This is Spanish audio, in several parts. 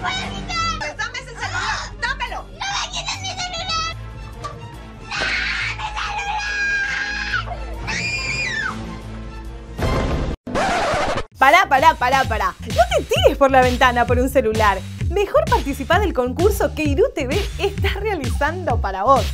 ¡No! Pará, pará, pará, pará. No te tires por la ventana por un celular. Mejor participar del concurso que Iru TV está realizando para vos.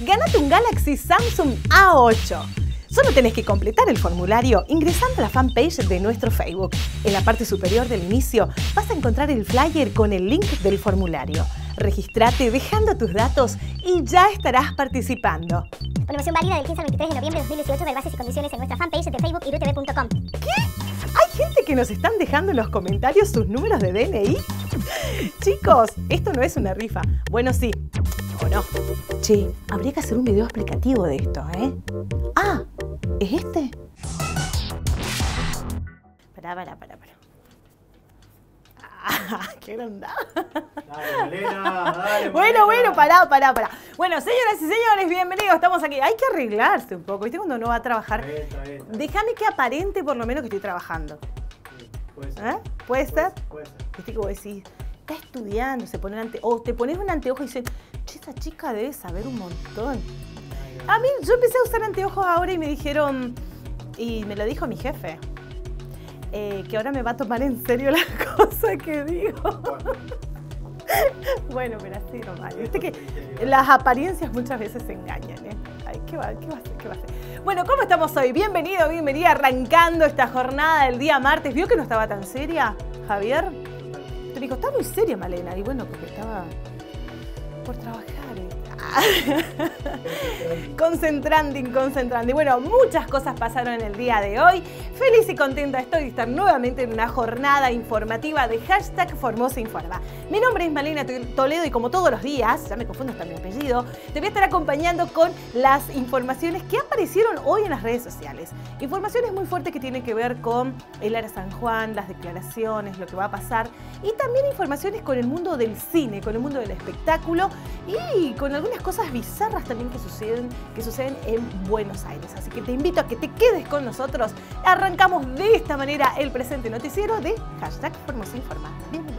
Ganate un Galaxy Samsung A8. Solo tenés que completar el formulario ingresando a la fanpage de nuestro Facebook. En la parte superior del inicio vas a encontrar el flyer con el link del formulario. Registrate dejando tus datos y ya estarás participando. Promoción válida del 15 al 23 de noviembre de 2018. Ver bases y condiciones en nuestra fanpage de Facebook irutv.com. ¿Qué? ¿Hay gente que nos están dejando en los comentarios sus números de DNI? Chicos, esto no es una rifa. Bueno, sí. ¿O no? Che, habría que hacer un video explicativo de esto, ¿eh? Ah, ¿es este? Pará, pará, pará, pará. Ah, qué onda. Dale, Malena, dale. Bueno, bueno, pará, pará, pará. Bueno, señoras y señores, bienvenidos. Estamos aquí. Hay que arreglarse un poco, ¿viste? Cuando uno va a trabajar. Déjame que aparente por lo menos que estoy trabajando. Sí, Puede ser. ¿Eh? ¿Puede ser? Puede ser. Viste que vos decís, está estudiando, se pone ante o te pones un anteojo y dices, che, esa chica debe saber un montón. A mí, yo empecé a usar anteojos ahora y me dijeron, y me lo dijo mi jefe, eh, que ahora me va a tomar en serio las cosas que digo. Bueno, pero así nomás. Viste que las apariencias muchas veces se engañan, ¿eh? Ay, ¿qué va, qué va a hacer? ¿Qué va a hacer? Bueno, ¿cómo estamos hoy? Bienvenido, bienvenida, arrancando esta jornada del día martes. ¿Vio que no estaba tan seria, Javier? Te dijo, está muy seria, Malena. Y bueno, porque estaba por trabajar. concentrando, concentrando. Y bueno, muchas cosas pasaron en el día de hoy. Feliz y contenta estoy de estar nuevamente en una jornada informativa de hashtag Formosa Informa. Mi nombre es Malena Toledo y como todos los días, ya me confundo hasta mi apellido, te voy a estar acompañando con las informaciones que aparecieron hoy en las redes sociales. Informaciones muy fuertes que tienen que ver con el Ara San Juan, las declaraciones, lo que va a pasar y también informaciones con el mundo del cine, con el mundo del espectáculo y con algunas cosas bizarras también que suceden, que suceden en Buenos Aires. Así que te invito a que te quedes con nosotros. Arrancamos de esta manera el presente noticiero de hashtag Formosa Informa. Bienvenida.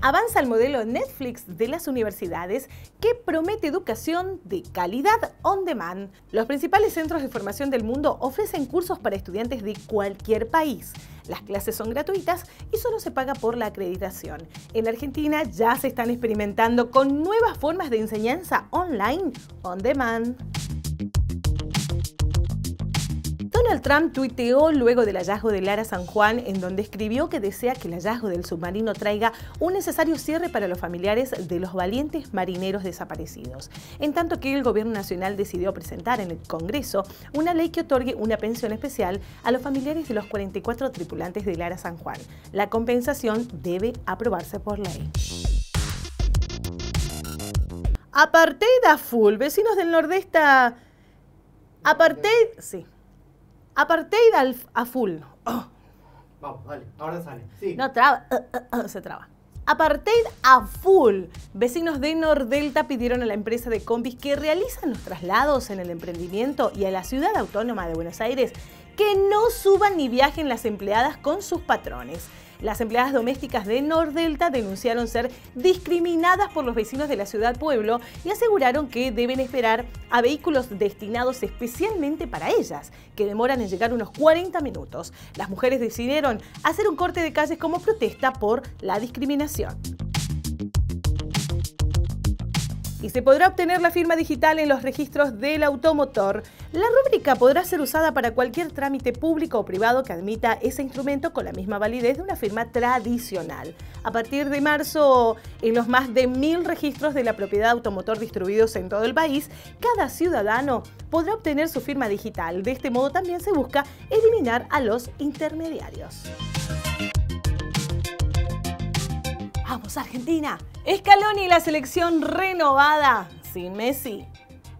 Avanza el modelo Netflix de las universidades que promete educación de calidad on demand. Los principales centros de formación del mundo ofrecen cursos para estudiantes de cualquier país. Las clases son gratuitas y solo se paga por la acreditación. En Argentina ya se están experimentando con nuevas formas de enseñanza online on demand. Donald Trump tuiteó luego del hallazgo de Lara San Juan, en donde escribió que desea que el hallazgo del submarino traiga un necesario cierre para los familiares de los valientes marineros desaparecidos. En tanto que el Gobierno Nacional decidió presentar en el Congreso una ley que otorgue una pensión especial a los familiares de los 44 tripulantes de Lara San Juan. La compensación debe aprobarse por ley. Apartheid a full. Vecinos del nordeste. Apartheid. Sí. Apartheid al- a full. Oh, Vamos, dale, ahora sale. Sí. no traba. uh, uh, uh, se traba. Apartheid a full. Vecinos de Nordelta pidieron a la empresa de combis que realizan los traslados en el emprendimiento y a la ciudad autónoma de Buenos Aires que no suban ni viajen las empleadas con sus patrones. Las empleadas domésticas de Nordelta denunciaron ser discriminadas por los vecinos de la ciudad pueblo y aseguraron que deben esperar a vehículos destinados especialmente para ellas, que demoran en llegar unos 40 minutos. Las mujeres decidieron hacer un corte de calles como protesta por la discriminación. Y se podrá obtener la firma digital en los registros del automotor. La rúbrica podrá ser usada para cualquier trámite público o privado que admita ese instrumento con la misma validez de una firma tradicional. A partir de marzo, en los más de mil registros de la propiedad automotor distribuidos en todo el país, cada ciudadano podrá obtener su firma digital. De este modo también se busca eliminar a los intermediarios. Argentina. Scaloni y la selección renovada sin Messi.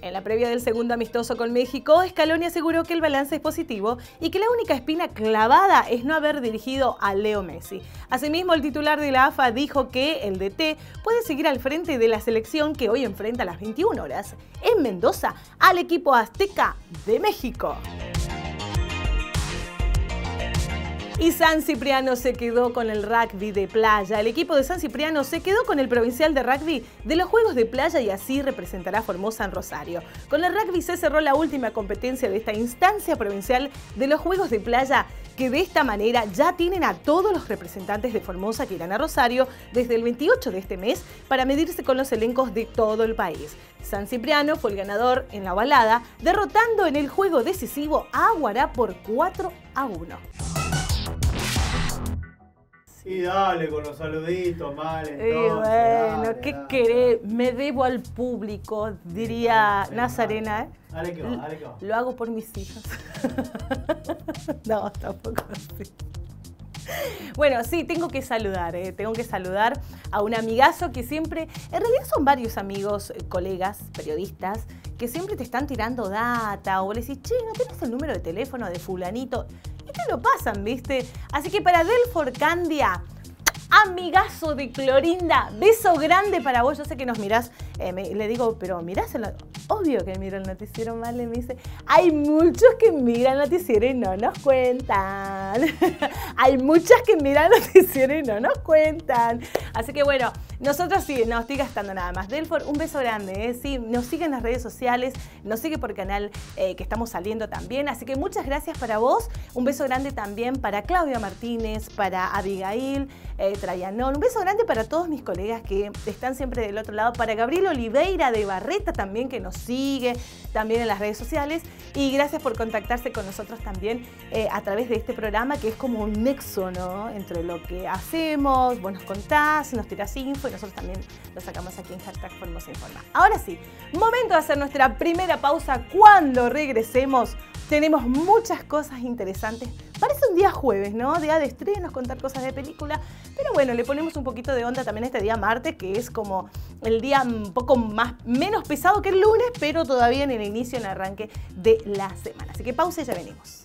En la previa del segundo amistoso con México, Scaloni aseguró que el balance es positivo y que la única espina clavada es no haber dirigido a Leo Messi. Asimismo, el titular de la AFA dijo que el DT puede seguir al frente de la selección que hoy enfrenta a las 21 horas en Mendoza al equipo azteca de México. Y San Cipriano se quedó con el rugby de playa. El equipo de San Cipriano se quedó con el provincial de rugby de los Juegos de Playa y así representará Formosa en Rosario. Con el rugby se cerró la última competencia de esta instancia provincial de los Juegos de Playa que de esta manera ya tienen a todos los representantes de Formosa que irán a Rosario desde el 28 de este mes para medirse con los elencos de todo el país. San Cipriano fue el ganador en la balada, derrotando en el juego decisivo a Aguará por 4 a 1. Y dale con los saluditos, mal. Y entonces, bueno, dale, ¿qué dale. querés? Me debo al público, diría Nazarena. ¿eh? Dale que va, dale que va. Lo hago por mis hijos. no, tampoco así. Bueno, sí, tengo que saludar, ¿eh? tengo que saludar a un amigazo que siempre, en realidad son varios amigos, eh, colegas, periodistas, que siempre te están tirando data o le decís, che, ¿no tenés el número de teléfono de fulanito? Lo pasan, ¿viste? Así que para Delfor Candia, amigazo de Clorinda, beso grande para vos. Yo sé que nos mirás, eh, le digo, pero mirás el Obvio que miro el noticiero, Marle me dice, hay muchos que miran el noticiero y no nos cuentan. hay muchas que miran el noticiero y no nos cuentan. Así que bueno, nosotros sí, no estoy gastando nada más. Delfor, un beso grande, ¿eh? sí, nos sigue en las redes sociales, nos sigue por canal eh, que estamos saliendo también. Así que muchas gracias para vos. Un beso grande también para Claudia Martínez, para Abigail eh. Un beso grande para todos mis colegas que están siempre del otro lado. Para Gabriel Oliveira de Barreta también, que nos sigue también en las redes sociales. Y gracias por contactarse con nosotros también eh, a través de este programa, que es como un nexo, ¿no? Entre lo que hacemos, vos nos contás, nos tirás info y nosotros también lo sacamos aquí en hashtag Formosa Informa. Ahora sí, momento de hacer nuestra primera pausa. Cuando regresemos, tenemos muchas cosas interesantes. Parece un día jueves, ¿no? Día de estrenos, contar cosas de película. Pero bueno, le ponemos un poquito de onda también este día martes, que es como el día un poco más, menos pesado que el lunes, pero todavía en el inicio, en el arranque de la semana. Así que pausa y ya venimos.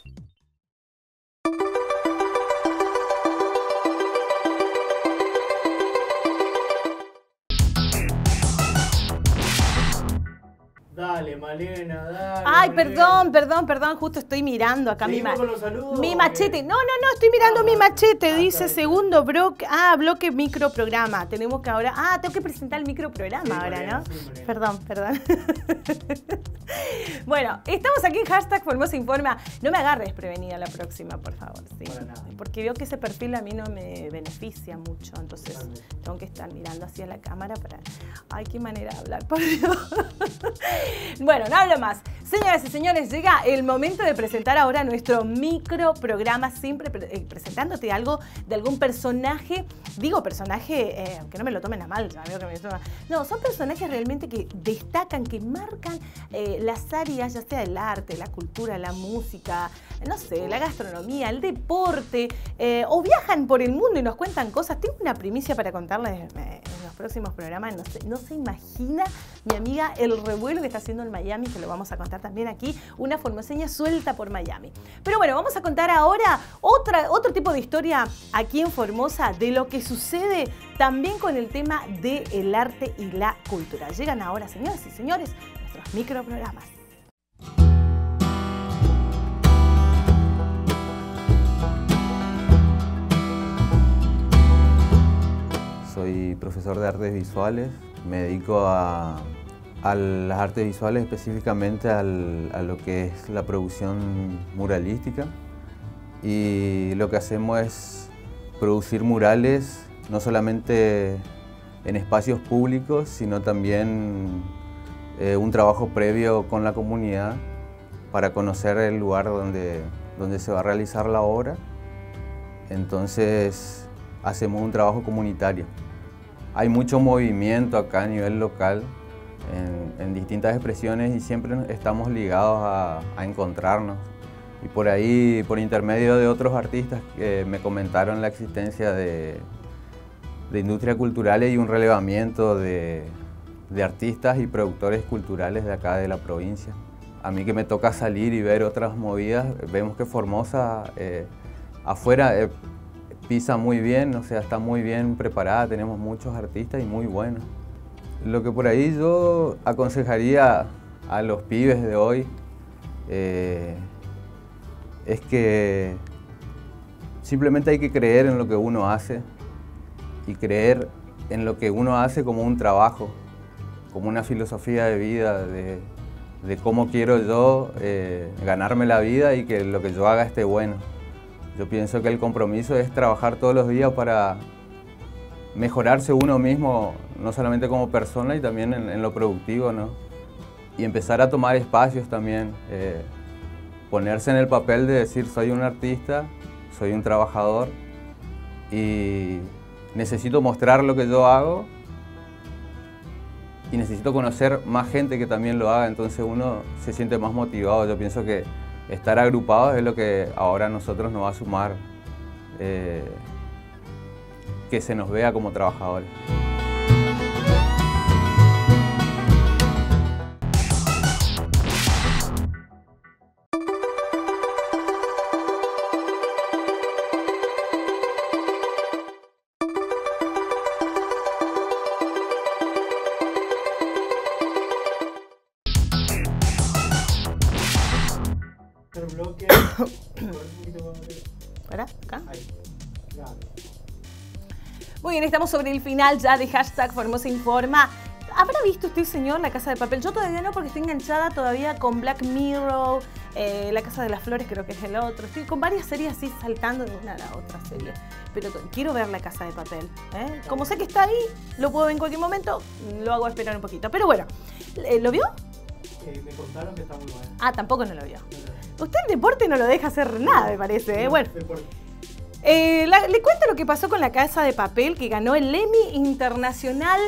Dale, Malena, dale. Ay, Malena. perdón, perdón, perdón, justo estoy mirando acá mi, Seguimos ma- con los saludos, mi ¿o machete. qué? No, no, no, estoy mirando Ah, mi machete. ah, Dice segundo bloque. Ah, bloque microprograma. Tenemos que ahora. Ah, tengo que presentar el microprograma Sí, ahora, Malena, ¿no? sí, perdón, perdón. bueno, estamos aquí en hashtag Formosa Informa. No me agarres prevenida la próxima, por favor. Sí. Para nada. Porque veo que ese perfil a mí no me beneficia mucho. Entonces tengo que estar mirando hacia la cámara para. Ay, qué manera de hablar, por Dios. bueno, no hablo más. Señoras y señores, llega el momento de presentar ahora nuestro microprograma, siempre pre- eh, presentándote algo de algún personaje. Digo personaje, eh, que no me lo tomen a mal, ya veo que me toma- No, son personajes realmente que destacan, que marcan eh, las áreas, ya sea el arte, la cultura, la música, no sé, la gastronomía, el deporte, eh, o viajan por el mundo y nos cuentan cosas. Tengo una primicia para contarles próximos programas. No se, no se imagina mi amiga el revuelo que está haciendo en Miami, que lo vamos a contar también aquí, una formoseña suelta por Miami. Pero bueno, vamos a contar ahora otra, otro tipo de historia aquí en Formosa de lo que sucede también con el tema del arte y la cultura. Llegan ahora, señoras y señores, nuestros microprogramas. Soy profesor de artes visuales, me dedico a, a las artes visuales, específicamente al- a lo que es la producción muralística. Y lo que hacemos es producir murales no solamente en espacios públicos, sino también eh, un trabajo previo con la comunidad para conocer el lugar donde, donde se va a realizar la obra. Entonces hacemos un trabajo comunitario. Hay mucho movimiento acá a nivel local en, en distintas expresiones y siempre estamos ligados a, a encontrarnos. Y por ahí, por intermedio de otros artistas que me comentaron la existencia de, de industrias culturales y un relevamiento de, de artistas y productores culturales de acá de la provincia. A mí que me toca salir y ver otras movidas, vemos que Formosa eh, afuera eh, pisa muy bien, o sea, está muy bien preparada, tenemos muchos artistas y muy buenos. Lo que por ahí yo aconsejaría a los pibes de hoy eh, es que simplemente hay que creer en lo que uno hace y creer en lo que uno hace como un trabajo, como una filosofía de vida, de, cómo quiero yo eh, ganarme la vida y que lo que yo haga esté bueno. Yo pienso que el compromiso es trabajar todos los días para mejorarse uno mismo, no solamente como persona y también en, lo productivo, ¿no? Y empezar a tomar espacios también, eh, ponerse en el papel de decir soy un artista, soy un trabajador y necesito mostrar lo que yo hago y necesito conocer más gente que también lo haga, entonces uno se siente más motivado. Yo pienso que estar agrupados es lo que ahora a nosotros nos va a sumar eh, que se nos vea como trabajadores. Muy bien, estamos sobre el final ya de hashtag Formosa Informa. ¿Habrá visto usted, señor, La Casa de Papel? Yo todavía no, porque estoy enganchada todavía con Black Mirror, eh, La Casa de las Flores creo que es el otro. Estoy con varias series así saltando de una a la otra serie. Pero quiero ver La Casa de Papel. ¿eh? Como sé que está ahí, lo puedo ver en cualquier momento, lo hago esperar un poquito. Pero bueno, eh, ¿lo vio? me contaron que está muy bueno. Ah, tampoco no lo vio. Usted en deporte no lo deja hacer nada, me parece. Bueno. Eh, le cuento lo que pasó con la Casa de Papel, que ganó el Emmy Internacional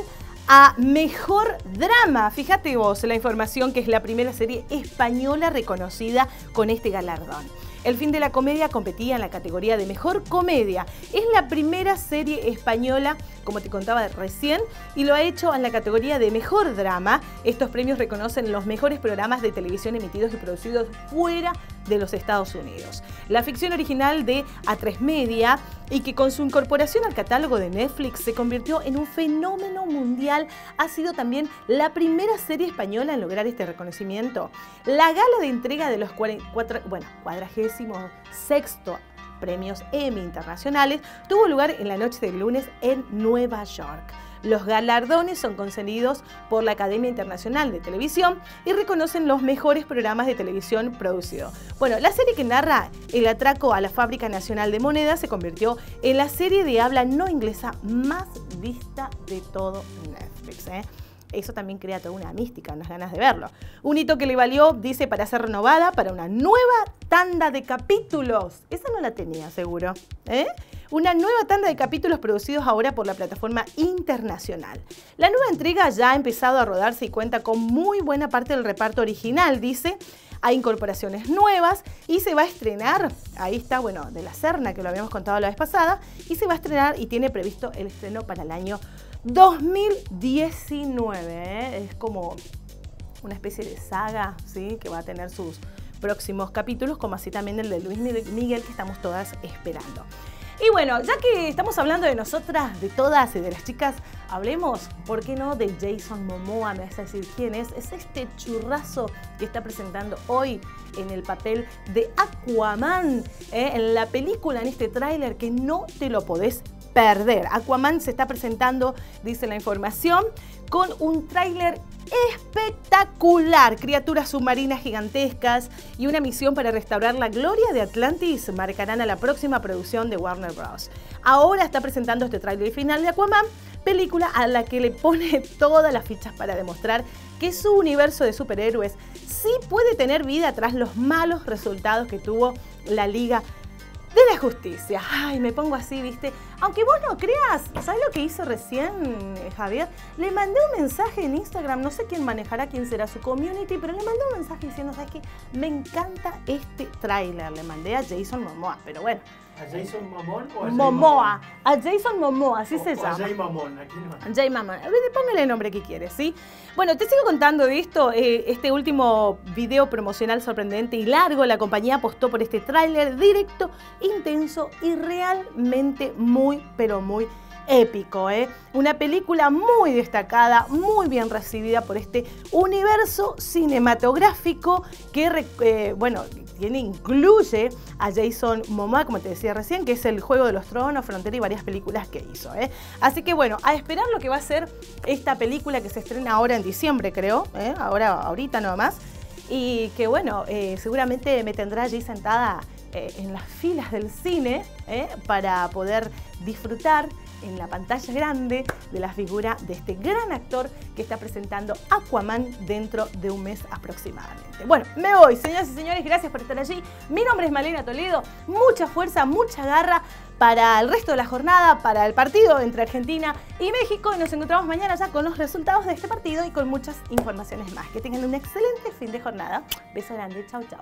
a Mejor Drama. Fíjate vos la información que es la primera serie española reconocida con este galardón. El fin de la comedia competía en la categoría de mejor comedia. Es la primera serie española, como te contaba recién, y lo ha hecho en la categoría de mejor drama. Estos premios reconocen los mejores programas de televisión emitidos y producidos fuera de los Estados Unidos. La ficción original de A3 Media y que con su incorporación al catálogo de Netflix se convirtió en un fenómeno mundial, ha sido también la primera serie española en lograr este reconocimiento. La gala de entrega de los bueno, 46 premios Emmy internacionales tuvo lugar en la noche del lunes en Nueva York. Los galardones son concedidos por la Academia Internacional de Televisión y reconocen los mejores programas de televisión producidos. Bueno, la serie que narra el atraco a la Fábrica Nacional de Monedas se convirtió en la serie de habla no inglesa más vista de todo Netflix. ¿eh? Eso también crea toda una mística, unas ganas de verlo. Un hito que le valió, dice, para ser renovada para una nueva tanda de capítulos. Esa no la tenía, seguro. ¿eh? Una nueva tanda de capítulos producidos ahora por la plataforma internacional. La nueva entrega ya ha empezado a rodarse y cuenta con muy buena parte del reparto original, dice. Hay incorporaciones nuevas y se va a estrenar, ahí está, bueno, de la Serna, que lo habíamos contado la vez pasada, y se va a estrenar y tiene previsto el estreno para el año 2019. ¿eh? Es como una especie de saga, ¿sí? Que va a tener sus próximos capítulos, como así también el de Luis Miguel que estamos todas esperando. Y bueno, ya que estamos hablando de nosotras, de todas y de las chicas, hablemos, ¿por qué no?, de Jason Momoa. Me vas a decir quién es. Es este churrazo que está presentando hoy en el papel de Aquaman, ¿eh? en la película, en este tráiler que no te lo podés perder. Aquaman se está presentando, dice la información, con un tráiler espectacular. Criaturas submarinas gigantescas y una misión para restaurar la gloria de Atlantis marcarán a la próxima producción de Warner Bros. Ahora está presentando este tráiler final de Aquaman, película a la que le pone todas las fichas para demostrar que su universo de superhéroes sí puede tener vida tras los malos resultados que tuvo la Liga de la justicia. Ay, me pongo así, ¿viste? Aunque vos no creas, ¿sabes lo que hizo recién eh, Javier? Le mandé un mensaje en Instagram, no sé quién manejará, quién será su community, pero le mandé un mensaje diciendo, ¿sabes qué? Me encanta este tráiler. Le mandé a Jason Momoa, pero bueno, ¿A Jason Mamón o a Momoa. A Jason Momoa, así se o llama. A Jay Mamón, aquí no. Jay Mamón. Póngale el nombre que quieres, ¿sí? Bueno, te sigo contando de esto. Eh, este último video promocional sorprendente y largo, la compañía apostó por este tráiler directo, intenso y realmente muy, pero muy épico, ¿eh? Una película muy destacada, muy bien recibida por este universo cinematográfico que, eh, bueno, tiene, incluye a Jason Momoa, como te decía recién, que es el Juego de los Tronos, Frontera y varias películas que hizo. ¿eh? Así que bueno, a esperar lo que va a ser esta película que se estrena ahora en diciembre, creo, ahora, ahorita nomás, y que bueno, seguramente me tendrá allí sentada en las filas del cine para poder disfrutar en la pantalla grande de la figura de este gran actor que está presentando Aquaman dentro de un mes aproximadamente. Bueno, me voy, señoras y señores, gracias por estar allí. Mi nombre es Malena Toledo, mucha fuerza, mucha garra para el resto de la jornada, para el partido entre Argentina y México. Y nos encontramos mañana ya con los resultados de este partido y con muchas informaciones más. Que tengan un excelente fin de jornada. Beso grande, chau chau.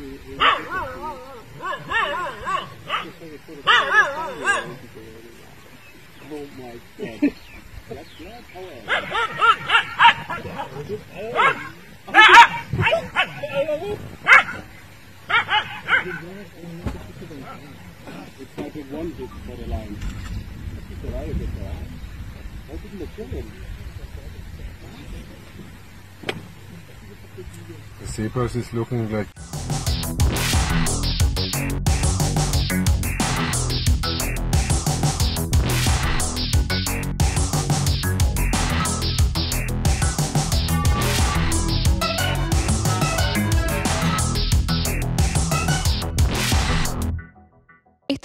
because it's looking like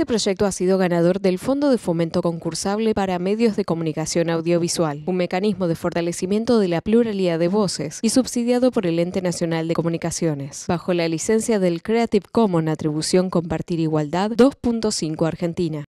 Este proyecto ha sido ganador del Fondo de Fomento Concursable para Medios de Comunicación Audiovisual, un mecanismo de fortalecimiento de la pluralidad de voces y subsidiado por el Ente Nacional de Comunicaciones, bajo la licencia del Creative Commons Atribución Compartir Igualdad 2.5 Argentina.